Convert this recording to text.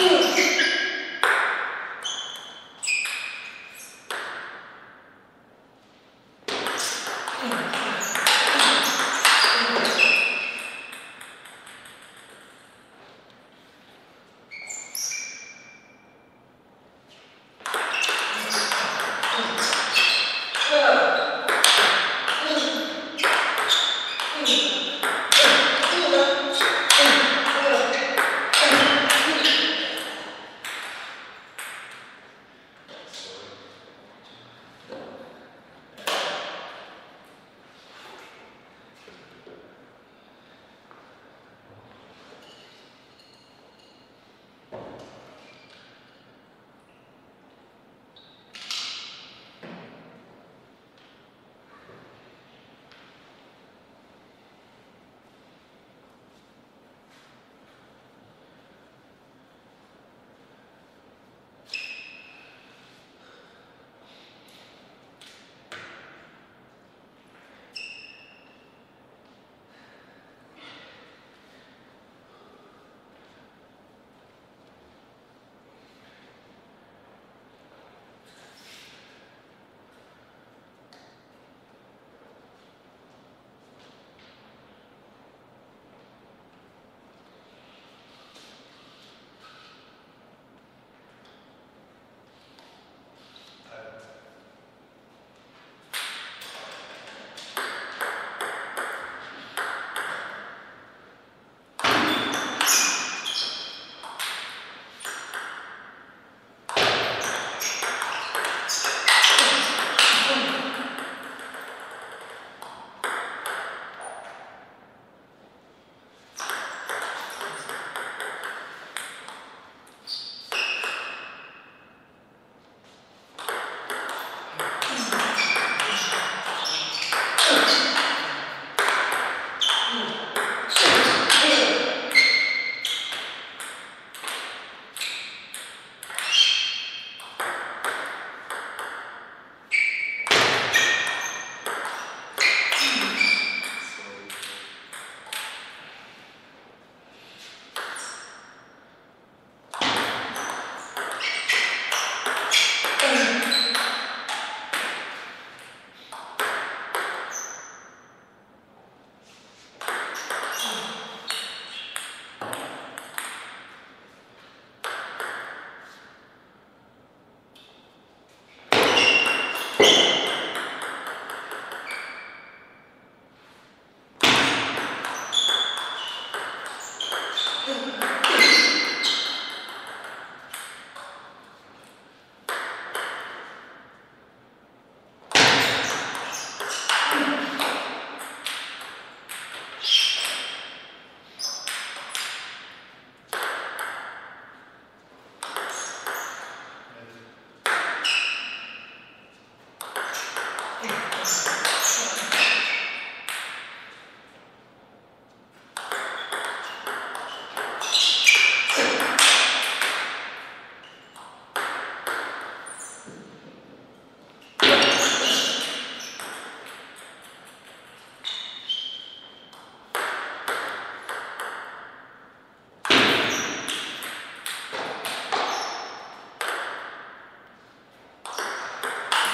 Eat.